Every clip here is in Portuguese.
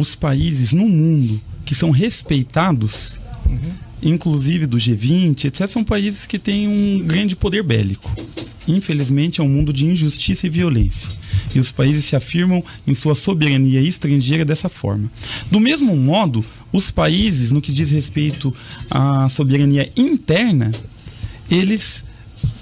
os países no mundo que são respeitados, uhum. inclusive do G20, etc., são países que têm um grande poder bélico. Infelizmente, é um mundo de injustiça e violência. E os países se afirmam em sua soberania estrangeira dessa forma. Do mesmo modo, os países, no que diz respeito à soberania interna, eles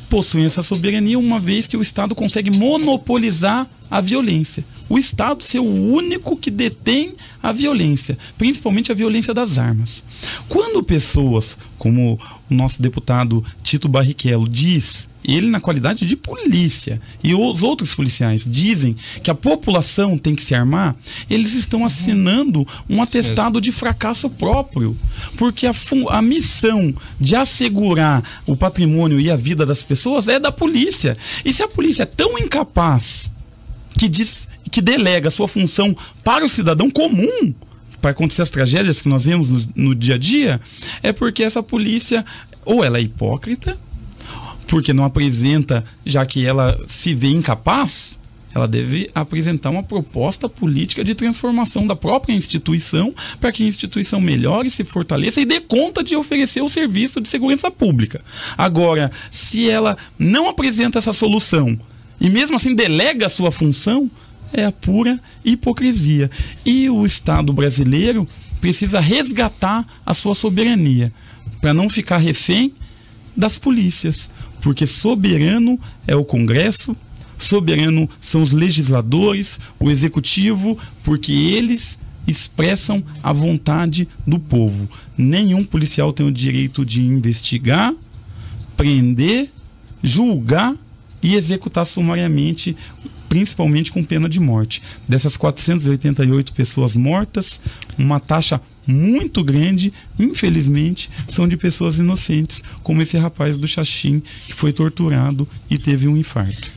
possuem essa soberania uma vez que o Estado consegue monopolizar a violência. O Estado ser o único que detém a violência, principalmente a violência das armas. Quando pessoas, como o nosso deputado Tito Barrichello diz, ele na qualidade de polícia, e os outros policiais dizem que a população tem que se armar, eles estão assinando um atestado de fracasso próprio. Porque a, a missão de assegurar o patrimônio e a vida das pessoas é da polícia. E se a polícia é tão incapaz que diz que delega sua função para o cidadão comum, para acontecer as tragédias que nós vemos no, no dia a dia, é porque essa polícia ou ela é hipócrita, porque não apresenta, já que ela se vê incapaz, ela deve apresentar uma proposta política de transformação da própria instituição para que a instituição melhore, se fortaleça e dê conta de oferecer o serviço de segurança pública. Agora, se ela não apresenta essa solução e mesmo assim delega a sua função, é a pura hipocrisia. E o Estado brasileiro precisa resgatar a sua soberania para não ficar refém das polícias, porque soberano é o Congresso, soberano são os legisladores, o executivo, porque eles expressam a vontade do povo. Nenhum policial tem o direito de investigar, prender, julgar e executar sumariamente, principalmente com pena de morte. Dessas 488 pessoas mortas, uma taxa muito grande, infelizmente, são de pessoas inocentes, como esse rapaz do Xaxim que foi torturado e teve um infarto.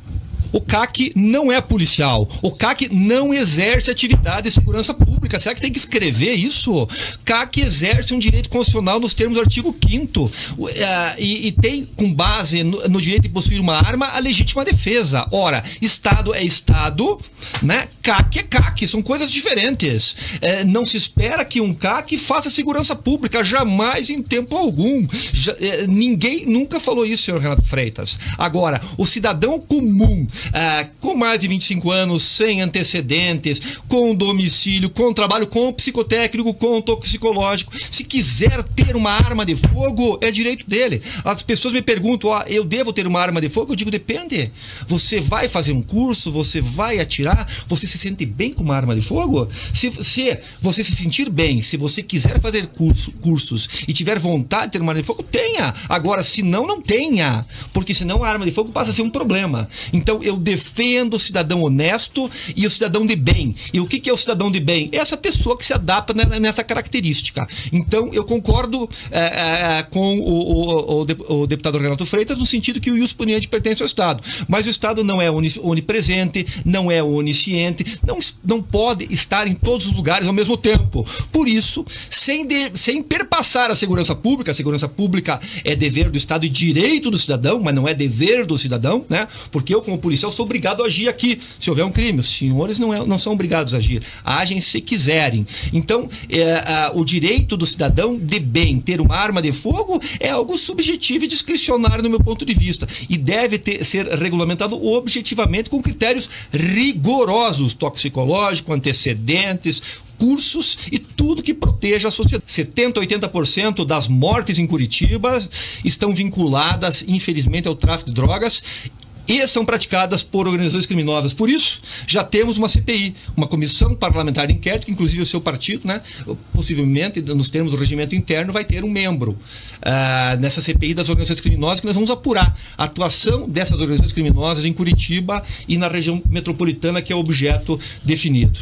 O CAC não é policial. O CAC não exerce atividade de segurança pública. Será que tem que escrever isso? CAC exerce um direito constitucional nos termos do artigo 5 é, e, e, tem, com base no, no, direito de possuir uma arma, a legítima defesa. Ora, Estado é Estado, né? CAC é CAC, são coisas diferentes. É, não se espera que um CAC faça segurança pública, jamais em tempo algum. Já, é, ninguém nunca falou isso, senhor Renato Freitas. Agora, o cidadão comum ah, com mais de 25 anos, sem antecedentes, com domicílio, com trabalho com psicotécnico, com toxicológico. Se quiser ter uma arma de fogo, é direito dele. As pessoas me perguntam: ah, eu devo ter uma arma de fogo? Eu digo: depende. Você vai fazer um curso, você vai atirar, você se sente bem com uma arma de fogo? Se, se você se sentir bem, se você quiser fazer curso, cursos e tiver vontade de ter uma arma de fogo, tenha. Agora, se não, não tenha. Porque senão a arma de fogo passa a ser um problema. Então, eu eu defendo o cidadão honesto e o cidadão de bem. E o que, que é o cidadão de bem? É essa pessoa que se adapta nessa característica. Então, eu concordo é, é, com o, o, o, deputado Renato Freitas no sentido que o ius puniente pertence ao Estado. Mas o Estado não é onipresente, não é onisciente, não, não pode estar em todos os lugares ao mesmo tempo. Por isso, sem, de, sem perpassar a segurança pública, a segurança pública é dever do Estado e direito do cidadão, mas não é dever do cidadão, né? Porque eu, como policial, policial sou obrigado a agir aqui. Se houver um crime, os senhores não, é, não são obrigados a agir. Agem se quiserem. Então, é, a, o direito do cidadão de bem ter uma arma de fogo é algo subjetivo e discricionário no meu ponto de vista. E deve ter, ser regulamentado objetivamente com critérios rigorosos, toxicológico, antecedentes, cursos e tudo que proteja a sociedade. 70, 80% das mortes em Curitiba estão vinculadas, infelizmente, ao tráfico de drogas e são praticadas por organizações criminosas. Por isso, já temos uma CPI, uma comissão parlamentar de inquérito, que inclusive o seu partido, né, possivelmente, nos termos do regimento interno, vai ter um membro uh, nessa CPI das organizações criminosas, que nós vamos apurar a atuação dessas organizações criminosas em Curitiba e na região metropolitana, que é o objeto definido.